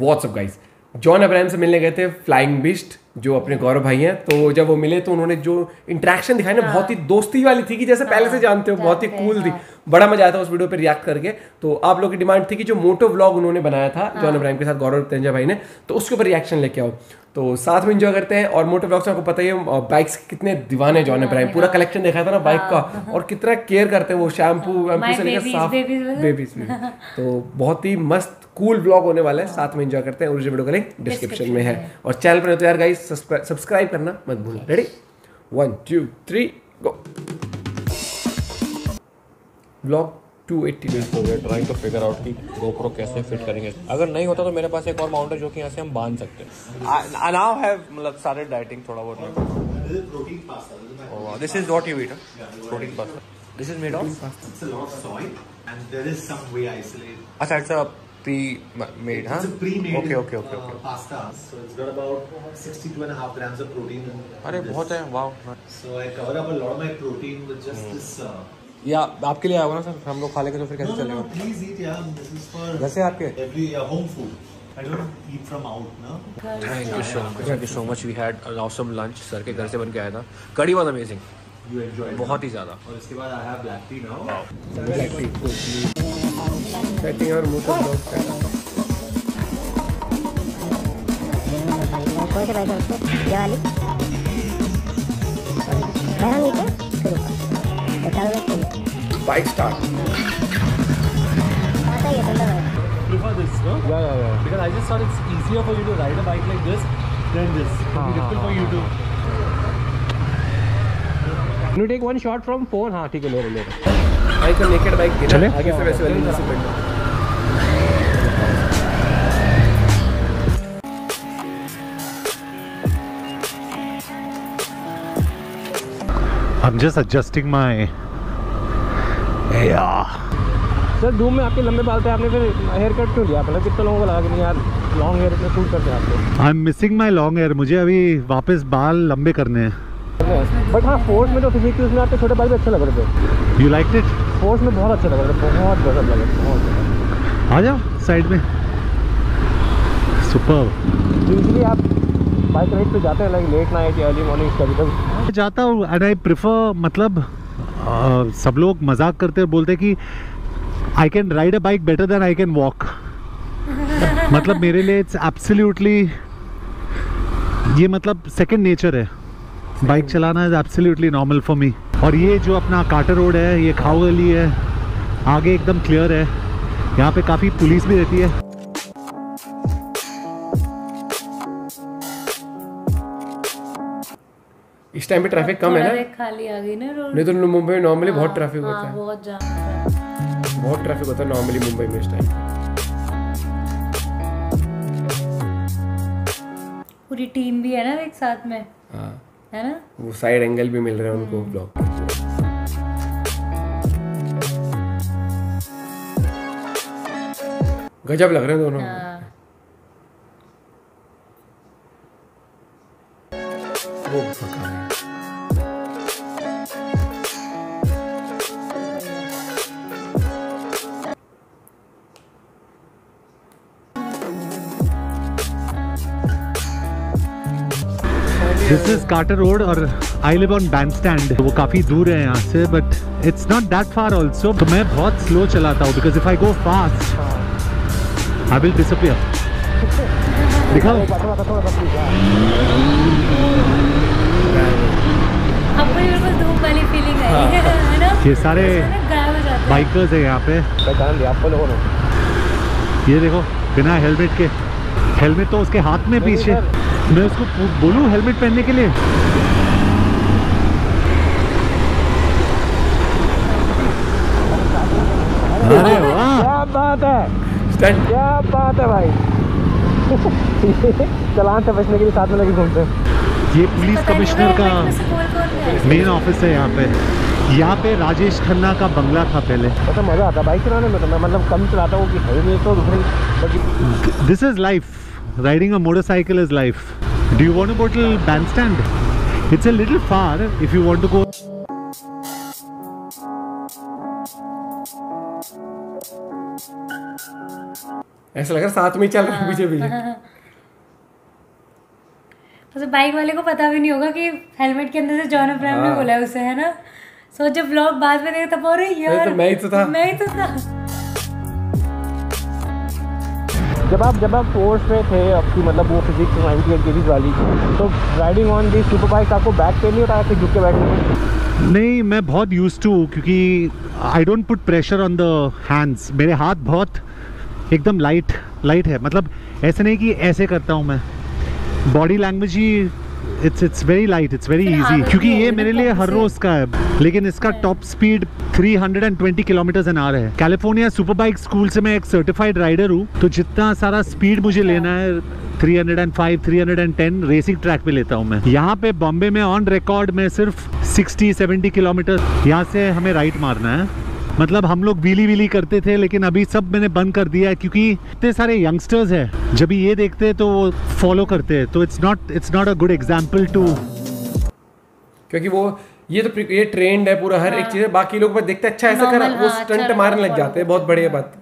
WhatsApp guys John Abraham से मिलने गए थे फ्लाइंग बिस्ट जो अपने गौरव भाई हैं तो जब वो मिले तो उन्होंने जो इंटरेक्शन दिखाई ना बहुत ही दोस्ती वाली थी कि जैसे पहले से जानते हो बहुत ही कूल थी। बड़ा मज़ा आया था उस वीडियो पर रिएक्ट करके। तो आप लोग की डिमांड थी कि जो मोटो व्लॉग उन्होंने बनाया था जॉन अब्राहम के साथ गौरव तेंजा भाई ने तो उसके ऊपर रिएक्शन लेके आओ। तो साथ में इंजॉय करते हैं और मोटो ब्लॉग्स में आपको पता ही है बाइक्स कितने दीवाने जॉन अब्राहम पूरा कलेक्शन देखा था ना बाइक का। और कितना केयर करते हैं वो शैम्पू वैम्पू से लेकर साफ़ बेबीज भी। तो बहुत ही मस्त कूल ब्लॉग होने वाला है। साथ में एंजॉय करते हैं ओरिजिनल वीडियो का लिंक डिस्क्रिप्शन में है। और चैनल पर तो यार गाइस सब्सक्राइब करना मत भूलना। Ready one two three go vlog 280 तो we trying to figure out कि GoPro कैसे फिट करेंगे। अगर नहीं होता तो मेरे पास एक और माउंट है जो कि यहाँ से हम बाँध सकते हैं। आई नाउ हैव मतलब सारे डाइटिंग थोड़ा बहुत is my this is what you eat protein pasta this is made of soy, and there is some whey isolate. अच्छा इट्स अ मेड हाँ It's a pre-made okay okay okay uh, okay pasta. So it's got about 62 and a half grams of protein. In अरे बहुत है वाह So I cover up a lot of my protein with just Hmm. this. Uh, या आपके लिए आया होगा ना सर हम लोग खा लेंगे तो फिर कैसे चलेगा please eat, yeah. This is for वैसे आपके every uh, home food. I don't eat from out, no. Thank you so much thank you so much we had an awesome lunch sir के घर से बन के आया था कड़ी वाज अमेजिंग You. बहुत ही ज़्यादा और इसके बाद I have black tea now. Setting और मोटो ब्लॉग कौन से बाइक है ये वाली गरम नीचे फिर ऊपर तो चालू में फिर बाइक स्टार्ट आता है ठंडा बाइक prefer this, no? या या या Because I just thought it's easier for you to ride a bike like this than this. It would be difficult for you to. You take one shot from phone? हाँ ठीक है ले रहे ले रहे बाइक का नेकेड बाइक गिरा चले? आगे से वैसे वाली जैसे बैठा I'm just adjusting my. Yeah. Sir Dhoom में आपके लंबे बाल थे आपने फिर हेयर कट क्यों लिया मतलब कितने लोगों को लगा कि नहीं यार लॉन्ग हेयर में सूट करते हैं आपको I'm missing my long hair. मुझे अभी वापस बाल लंबे करने हैं बट हाँ फोर्स में जो फिजिक थी उसमें आपके छोटे बाल भी अच्छे लग रहे थे। You liked it? फोर्स में बहुत अच्छे लग रहे थे बहुत गजब लगे बहुत। आ जाओ साइड में। सुपर यूजली आप बाइक राइड पे जाते हैं लाइक लेट नाइट या अर्ली मॉर्निंग कभी कभी जाता हूँ एंड आई प्रिफर मतलब आ, सब लोग मज़ाक करते हैं बोलते हैं कि I can ride a bike better than I can walk मतलब मेरे लिए इट्स एब्सोल्युटली ये मतलब सेकंड नेचर है। बाइक चलाना is absolutely normal for me और ये जो अपना काटर रोड है ये खाऊ गली है आगे एकदम क्लियर है। यहाँ पे काफ़ी पुलिस भी रहती है। इस टाइम पे ट्रैफ़िक कम है ना? खाली आ गई ना रोड नहीं तो मुंबई में नॉर्मली बहुत ट्रैफ़िक होता हाँ, है बहुत जाम होता है। बहुत ट्रैफ़िक होता है नॉर्मली मुंबई में इस टाइम पूरी टीम भी है ना एक साथ में? हाँ। है ना? वो साइड एंगल भी मिल रहे हैं उनको ब्लॉग गजब लग रहे हैं दोनों। हाँ। वो दिस इज़ कार्टर रोड और I live on Bandstand वो काफ़ी दूर है यहाँ से but it's not that far also तो मैं बहुत स्लो चलाता हूँ because if I go fast I will disappear दिखाओ है। है ये सारे बाइकर्स है यहाँ पे। ये देखो बिना हेलमेट के। हेलमेट तो उसके हाथ में पीछे। मैं उसको बोलूँ हेलमेट पहनने के लिए? अरे वाह। क्या बात है? क्या बात है भाई? चलान से बचने के लिए साथ में लगे घूमते ये पुलिस कमिश्नर का मेन ऑफ़िस है यहाँ पे। यहाँ पे राजेश खन्ना का बंगला था पहले। ऐसा मज़ा आता। बाइक चलाने में तो मैं मतलब कम चलाता हूँ कि हेलमेट तो This is life. Riding a motorcycle is life. Do you want to go to bandstand? It's a little far if you want to go. ऐसा लग रहा साथ में ही चल रहे हैं पीछे पीछे तो बाइक वाले को पता भी नहीं होगा कि हेलमेट के अंदर से जॉन अब्राहम ने हाँ। बोला है उसे है ना सो जब ब्लॉग बाद में देखा तब और यार तो मैं ही तो था। मैं ही तो था जब आप जब आप कोर्स में थे आपकी मतलब वो फिजिक्स नाइनटी एट केजीज वाली तो riding on the super bike आपको बैक पे नहीं होता झुक के बैठने नहीं, मैं बहुत यूज़ टू क्योंकि I don't put pressure on the hands मेरे हाथ बहुत एकदम लाइट लाइट है। मतलब ऐसे नहीं कि ऐसे करता हूँ मैं। Body language he it's it's very light it's very easy क्योंकि ये मेरे लिए हर रोज का है लेकिन इसका top speed 320 kilometre an hour है. कैलिफ़ोर्निया सुपर बाइक स्कूल से मैं एक सर्टिफाइड राइडर हूँ तो जितना सारा स्पीड मुझे लेना है 305 310 रेसिंग ट्रैक पे लेता हूँ मैं. यहाँ पे बॉम्बे में ऑन रिकॉर्ड में सिर्फ़ 60 70 किलोमीटर यहाँ से हमें राइट मारना है. मतलब हम लोग व्हीली व्हीली करते थे लेकिन अभी सब मैंने बंद कर दिया है क्योंकि इतने सारे यंगस्टर्स हैं। जब ये देखते हैं तो वो फॉलो करते हैं। तो it's not it's not a good example to क्योंकि वो ये तो ये ट्रेंड है पूरा हर एक चीज़ है। बाकी लोग बस देखते हैं, अच्छा ऐसा करा हाँ। वो हाँ, स्टंट अच्छा मारने लग जाते हैं बहुत बढ़िया बात।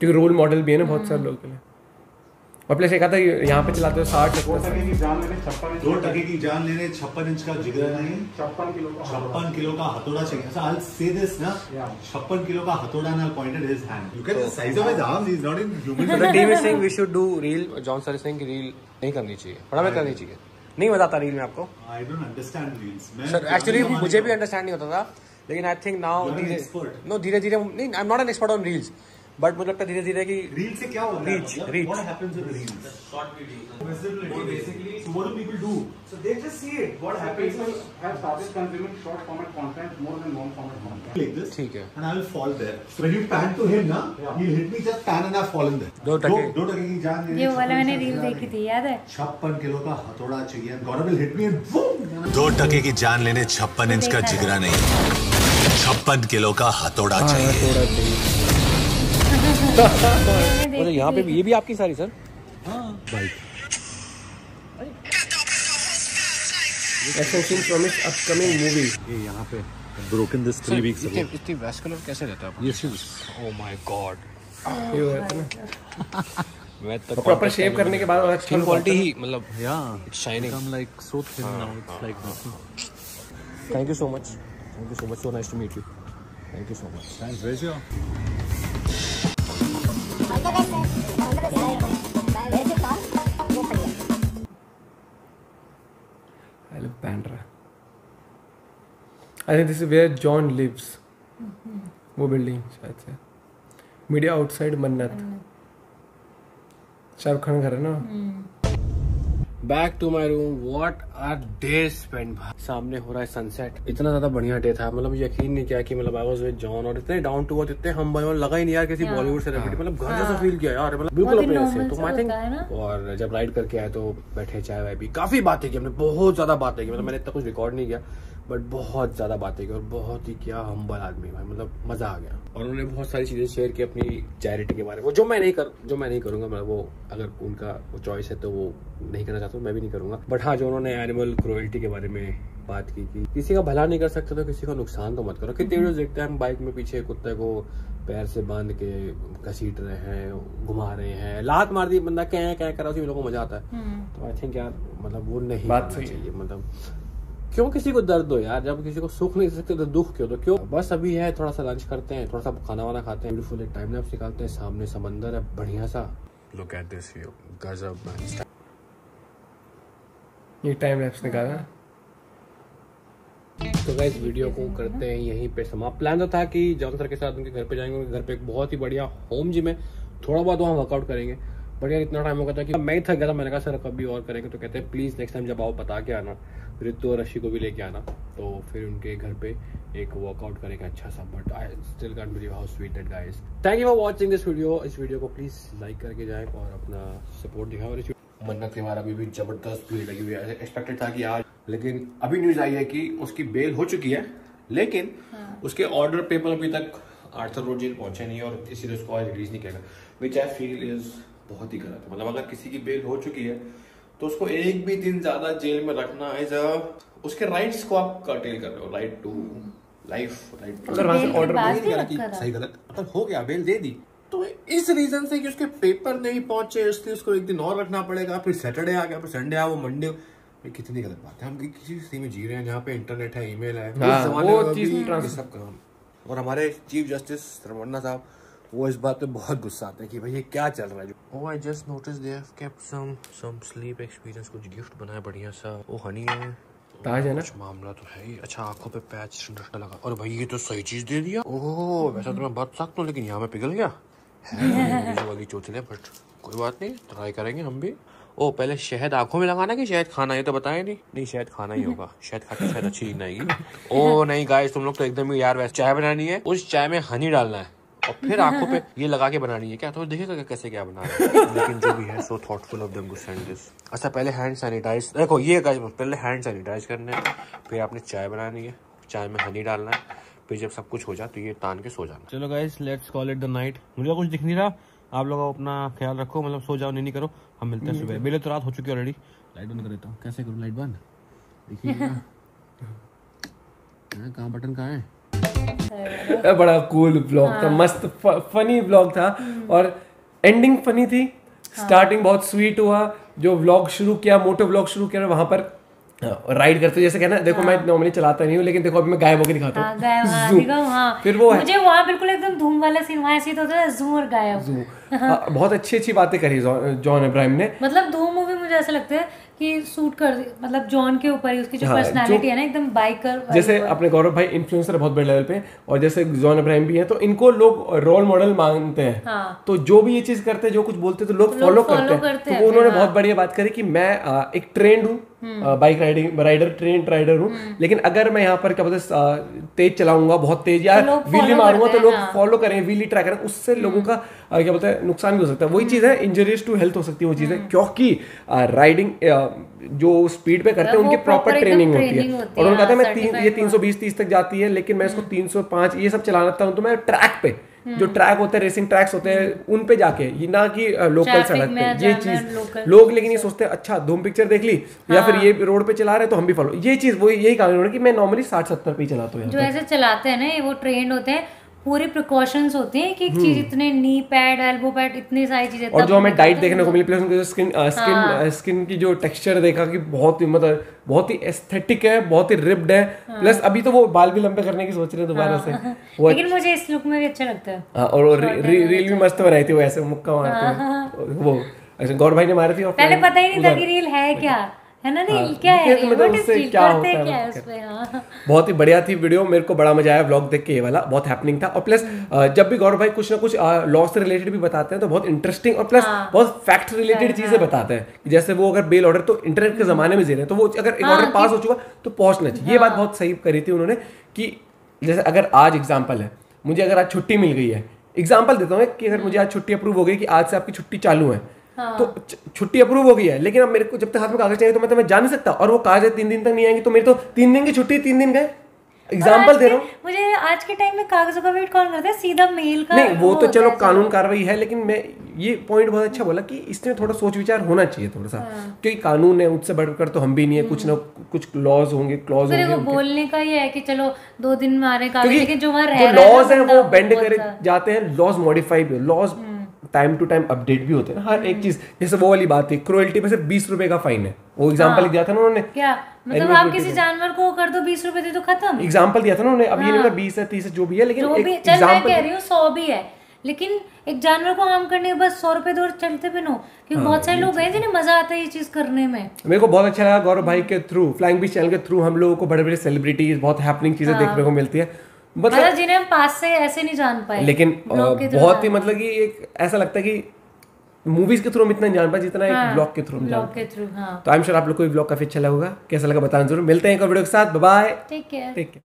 क्योंकि रोल मॉडल भी है ना बहुत सारे लोग के लिए। और प्लस एक आता है यहाँ पे चलाते हो साठ सत्तर। दो टके की जान लेने छप्पन इंच का जिगरा नहीं छप्पन किलो छप्पन किलो का हथौड़ा चाहिए। अच्छा I'll say this ना छप्पन किलो का हथौड़ा ना pointed his hand. Look at the size of his arms he's not in human the team is saying we should do reel John sir Singh की रील नहीं करनी चाहिए। हमें करनी चाहिए। नहीं आता रील में आपको। Don't understand reels. मैं सर एक्चुअली मुझे भी अंडरस्टैंड नहीं होता था लेकिन आई थिंक नाउ. नो धीरे धीरे नहीं I am not an expert on reels but मुझे लगता है धीरे धीरे की रील से क्या होता है? रीच रीच दो टके। की जान किलो का हथौड़ा चाहिए दो टके की जान लेने 56 इंच का जिगरा नहीं। 56 किलो का हथौड़ा हाँ, चाहिए। मतलब यहाँ पे भी ये भी आपकी सारी sir? From his upcoming movie ये यहाँ पे। Broken this three weeks ago इतनी वैस्कुलर कैसे रहता है? ये shoes ओह माय गॉड ये ना। मैं तो प्रॉपर शेव करने के बाद और अच्छा क्वालिटी ही मतलब shining. become like so thin now it's like nothing thank you so much thank you so much so nice to meet you thank you so much where's your I love Bandra. I think this is where John lives. वो building शायद से media outside मन्नत शाहरुख खान घर है ना back to my room what are day spend सामने हो रहा है सनसेट इतना ज़्यादा बढ़िया डे था। मतलब यकीन नहीं किया कि मतलब आई वॉज़ विद जॉन और इतने डाउन टू वर्थ इतने हम भाई लगा ही नहीं यार किसी बॉलीवुड सेलिब्रिटी मतलब घर जैसा फील किया यार। मतलब बिल्कुल अपने ऐसे तो सा आई थिंक। और जब राइड करके आए तो बैठे चाय वाय भी काफ़ी बातें की हमने बहुत ज़्यादा बातें की। मतलब मैंने इतना कुछ रिकॉर्ड नहीं किया। बट बहुत ज़्यादा बातें की और बहुत ही क्या हम्बल आदमी भाई मतलब मज़ा आ गया। और उन्होंने बहुत सारी चीज़ें शेयर की अपनी चैरिटी के बारे में। जो मैं नहीं कर जो मैं नहीं करूँगा मतलब वो अगर उनका वो चॉइस है तो वो नहीं करना चाहता हूँ, मैं भी नहीं करूँगा। बट हाँ जो उन्होंने एनिमल क्रोएल्टी के बारे में बात की कि किसी का भला नहीं कर सकते तो किसी का नुकसान तो मत करो। कितने वीडियोस देखते हैं हम बाइक में पीछे कुत्ते को पैर से बाँध के घसीट रहे हैं घुमा रहे हैं लात मार दी बंदा क्या क्या करा उसी लोगों को मज़ा आता है। तो आई थिंक यार मतलब वो नहीं बात चाहिए मतलब क्यों किसी को दर्द हो यार? जब किसी को सुख नहीं दे सकते तो दुख क्यों? तो क्यों? बस अभी है थोड़ा सा लंच करते हैं थोड़ा सा खाना वाना खाते हैं। ब्यूटीफुल एक टाइम लैप्स निकालते हैं सामने समंदर है बढ़िया सा। लुक एट दिस व्यू गजब. ये टाइम लैप्स निकाला। तो गाइस वीडियो को करते हैं यहीं पे समाप्त। प्लान तो था कि जॉन सर के साथ उनके घर पे जाएँगे उनके घर पे एक बहुत ही बढ़िया होम जिम है। थोड़ा बहुत वहाँ वर्कआउट करेंगे। बट यार इतना टाइम हो गया था कि मैं ही थक गया था मैंने कहा सर कभी और करेंगे। तो कहते हैं प्लीज़ नेक्स्ट टाइम जब आओ बता के आना। ऋतु और रशी को भी लेके आना। तो फिर उनके घर पे एक वर्कआउट करेंगे अच्छा सा but I still can't believe how sweet that guys thank you for watching this video इस वीडियो को प्लीज़ लाइक करके जाएँ और अपना सपोर्ट दिखाओ। और मन्नत के हमारा अभी भी ज़बरदस्त भीड़ लगी हुई है। एक्सपेक्टेड था कि आज लेकिन अभी न्यूज़ आई है कि उसकी बेल हो चुकी है लेकिन हाँ। उसके ऑर्डर पेपर अभी तक आर्थर रोड जेल पहुँचे नहीं और इसीलिए उसको आज रिलीज़ नहीं किया विच आई फील इज़ बहुत ही गलत मतलब अगर किसी की बेल हो चुकी है तो उसको एक भी दिन ज़्यादा जेल में रखना एज अ उसके राइट्स को आप कर्टेल कर रहे हो राइट टू लाइफ राइट अगर वहाँ से ऑर्डर नहीं भी कि सही गलत अगर हो गया बेल दे दी। तो इस रीजन से कि उसके पेपर नहीं पहुँचे इसलिए उसको एक दिन और रखना पड़ेगा। फिर सैटरडे आ गया फिर संडे आ वो मंडे ये कितनी गलत बात है। हम किसी सिटी में जी रहे हैं जहाँ पे इंटरनेट है ईमेल है हाँ, वो चीज़ सब काम। और हमारे चीफ जस्टिस रमन्ना साहब वो इस बात पे बहुत गुस्सा आते हैं कि भाई ये क्या चल रहा है? ओ I just notice they have kept some some sleep experience कुछ गिफ्ट बनाया बढ़िया सा। ओ हनी है ताज है ना? कुछ मामला तो है ही। अच्छा आँखों पे पैच डंडा लगा। और भाई ये तो सही चीज़ दे दिया। ओह वैसा तो मैं बहुत सख्त हूँ लेकिन यहाँ में पिघल गया। है वाली चोचले बट कोई बात नहीं ट्राई करेंगे हम भी। ओ पहले शहद आँखों में लगाना कि शहद खाना? ये तो बताया नहीं। नहीं शहद खाना ही होगा। शहद खा के शायद अच्छी नींद आएगी ओ नहीं गाइस तुम लोग तो एकदम ही यार वैसे चाय बनानी है। उस चाय में हनी डालना है। और फिर आँखों पे ये लगा के बनानी है। क्या? तो देखेगा कैसे क्या बना रहे हैं। लेकिन जो भी है so thoughtful of them to send this अच्छा पहले हैंड सैनिटाइज देखो ये guys, पहले हैंड सैनिटाइज करने हैं फिर आपने चाय बनानी है। चाय में हनी डालना है फिर जब सब कुछ हो जाए तो ये तान के सो जाना चलो guys let's call it the night मुझे कुछ दिख नहीं रहा। आप लोग अपना ख्याल रखो मतलब सो जाओ नहीं नहीं करो। हम मिलते हैं सुबह। मेरे तो रात हो चुकी है ऑलरेडी लाइट बंद कर देता हूँ। कैसे करूँ? लाइट बंद? देखिए। कहाँ बटन कहाँ है? बड़ा कूल ब्लॉग था मस्त फनी ब्लॉग था और एंडिंग फनी थी। स्टार्टिंग बहुत स्वीट हुआ जो व्लॉग शुरू किया मोटो व्लॉग शुरू किया वहाँ पर राइड करते जैसे कहना देखो मैं नॉर्मली चलाता नहीं हूँ लेकिन देखो अभी मैं गायब होकर दिखाता हाँ हूँ। हाँ हाँ। फिर वो मुझे वहाँ बिल्कुल एकदम धूम वाला सीन वहाँ ऐसे तो होता है जूम और गायब। हाँ, बहुत अच्छी अच्छी बातें करी जॉन इब्राहिम ने। मतलब धूम मूवी मुझे ऐसा लगता है कि सूट कर मतलब जॉन के ऊपर ही उसकी जो हाँ, पर्सनालिटी है ना एकदम बाइकर जैसे अपने गौरव भाई इन्फ्लुएंसर बहुत बड़े लेवल पे और जैसे जॉन अब्राहम भी हैं तो इनको लोग रोल मॉडल मानते हैं। हाँ। तो जो भी ये चीज़ करते हैं जो कुछ बोलते हैं तो लोग फॉलो follow करते हैं। तो उन्होंने बहुत बढ़िया बात करी कि मैं एक ट्रेंड हूँ bike riding rider train rider हूँ। लेकिन अगर मैं यहाँ पर क्या बोलते तेज चलाऊँगा बहुत तेज या तो व्हीली मारूँगा तो लोग हाँ। फॉलो करें व्हीली ट्राई करें उससे लोगों का क्या बोलते हैं नुकसान भी हो सकता है। वही चीज़ है इंजरीज टू हेल्थ हो सकती है वो चीज़ है क्योंकि राइडिंग जो स्पीड पे करते हैं उनकी प्रॉपर ट्रेनिंग होती है। और उन्होंने कहता है मैं हाँ, तीन ये certified 320 30 तक जाती है लेकिन मैं इसको 305 ये सब चलाता हूँ तो मैं ट्रैक पे जो ट्रैक होते हैं रेसिंग ट्रैक्स होते हैं उन पे जाके ना कि लोकल सड़क पे ये चीज़। लोग लेकिन ये सोचते हैं अच्छा धूम पिक्चर देख ली या फिर ये रोड पे चला रहे तो हम भी फॉलो ये चीज़ वो यही कारण है कि मैं नॉर्मली साठ सत्तर पे ही चलाता हूँ जो ऐसे चलाते हैं ना वो ट्रेंड होते हैं पूरी प्रिकॉशंस होते हैं कि एक चीज़ इतने नी पैड एल्बो पैड इतनी सारी चीज़ें और जो हमें डाइट देखने को मिली प्लस उनकी जो स्किन स्किन स्किन की जो टेक्सचर देखा कि बहुत ही मतलब बहुत ही एस्थेटिक है बहुत ही रिप्ड है हाँ। प्लस अभी तो वो बाल भी लंबे करने की सोच रहे हैं दोबारा से। वो लेकिन मुझे इस लुक में भी अच्छा लगता है। हाँ, और रील भी मस्त बनाई थी वो ऐसे मुक्का मारते हुए वो ऐसे गौर भाई ने मारी थी पहले पता ही नहीं था कि रील है क्या। है ना? नहीं हाँ, क्या है? मतलब उससे क्या होता है क्या है बहुत ही बढ़िया थी वीडियो मेरे को बड़ा मज़ा आया व्लॉग देख के ये वाला बहुत हैपनिंग था। और प्लस जब भी गौरव भाई कुछ ना कुछ लॉ से रिलेटेड भी बताते हैं तो बहुत इंटरेस्टिंग और प्लस हाँ। बहुत फैक्ट रिलेटेड चीज़ें बताते हैं। जैसे वो अगर बेल ऑर्डर तो इंटरनेट के जमाने में दे रहे हैं तो वो अगर एक ऑर्डर पास हो चुका तो पहुँचना चाहिए। ये बात बहुत सही करी थी उन्होंने कि जैसे अगर आज एग्ज़ाम्पल है मुझे अगर आज छुट्टी मिल गई है एग्ज़ाम्पल देता हूँ कि अगर मुझे आज छुट्टी अप्रूव हो गई कि आज से आपकी छुट्टी चालू है तो छुट्टी अप्रूव हो गई है लेकिन अब मेरे को जब तक हाथ में कागज़ चाहिए तो मैं तो मैं जा नहीं सकता। और वो कागज़ तीन दिन तक नहीं आएँगे तो मेरे तो तीन दिन की छुट्टी तीन दिन गए। एग्ज़ाम्पल दे रहा हूँ। मुझे आज के टाइम में कागजों का वेट कौन करता है? सीधा मेल का नहीं वो तो चलो कानून कार्रवाई है लेकिन मैं ये पॉइंट बहुत अच्छा बोला कि इसमें थोड़ा सोच विचार होना चाहिए थोड़ा सा। हाँ। क्योंकि कानून है उससे बढ़कर तो हम भी नहीं है कुछ ना कुछ लॉज होंगे क्लॉज होंगे वो बोलने का ही है कि चलो दो दिन में आ रहे कागज़ लेकिन जो वहाँ है लॉज है वो बेंड करे जाते हैं laws modify laws time to time update भी होते हैं। हर एक चीज़ जैसे वो वाली बात थी क्रोएल्टी पे सिर्फ़ बीस रुपए का फाइन है। वो एग्ज़ाम्पल दिया था ना उन्होंने। क्या? मतलब आप किसी जानवर को कर दो बीस रुपए दे तो खत्म। एग्ज़ाम्पल दिया था ना उन्होंने अब ये नहीं बीस है तीस है जो भी है लेकिन एक चल मैं कह रही हूँ सौ भी है। लेकिन एक जानवर को हार्म करने के बाद सौ रुपए दो चलते भी नो हाँ, क्योंकि बहुत सारे लोग हैं। जिन्हें मज़ा आता है ये चीज़ करने में। मेरे को बहुत अच्छा लगा गौरव भाई के थ्रू फ्लाइंग बीच चैनल के थ्रू हम लोगों को बड़े बड़े सेलिब्रिटीज बहुत हैपनिंग चीज़ें देखने को मिलती है। मतलब मतलब जिन्हें हम पास से ऐसे नहीं जान पाए। लेकिन बहुत ही मतलब कि एक ऐसा लगता है कि मूवीज़ के थ्रू हम इतना नहीं जान पाए जितना एक हाँ, ब्लॉग के थ्रू ब्लॉग के थ्रू हाँ। तो आई एम श्योर आप लोग को ब्लॉग काफ़ी अच्छा लगा होगा। कैसा लगा बताना ज़रूर। मिलते हैं एक और वीडियो के साथ। Bye take care take care